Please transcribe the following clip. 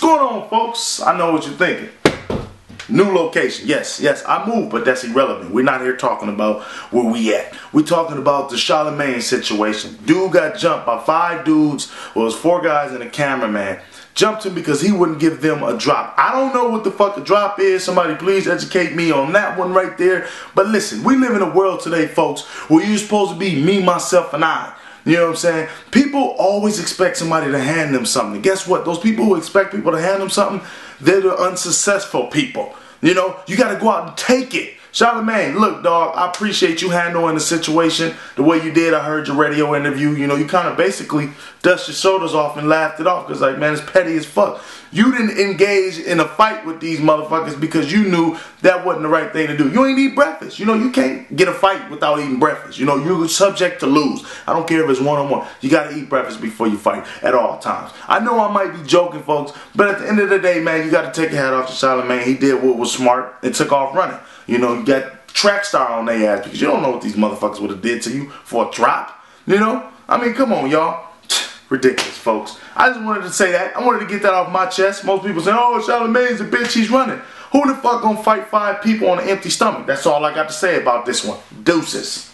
going on, folks? I know what you're thinking. New location. Yes, yes, I moved, but that's irrelevant. We're not here talking about where we at. We're talking about the Charlamagne situation. Dude got jumped by five dudes. Well, it was four guys and a cameraman. Jumped him because he wouldn't give them a drop. I don't know what the fuck a drop is. Somebody please educate me on that one right there. But listen, we live in a world today, folks, where you're supposed to be me, myself, and I. You know what I'm saying? People always expect somebody to hand them something. Guess what? Those people who expect people to hand them something, they're the unsuccessful people. You know, you got to go out and take it. Charlamagne, look, dog, I appreciate you handling the situation the way you did. I heard your radio interview. You know, you kind of basically dust your shoulders off and laughed it off because, like, man, it's petty as fuck. You didn't engage in a fight with these motherfuckers because you knew that wasn't the right thing to do. You ain't eat breakfast. You know, you can't get a fight without eating breakfast. You know, you're subject to lose. I don't care if it's one on one. You got to eat breakfast before you fight at all times. I know I might be joking, folks, but at the end of the day, man, you got to take your hat off to Charlamagne. He did what was smart and took off running. You know, you got track star on their ass because you don't know what these motherfuckers would have did to you for a drop. You know? I mean, come on, y'all. Ridiculous, folks. I just wanted to say that. I wanted to get that off my chest. Most people say, oh, Charlamagne's a bitch, he's running. Who the fuck gonna fight five people on an empty stomach? That's all I got to say about this one. Deuces.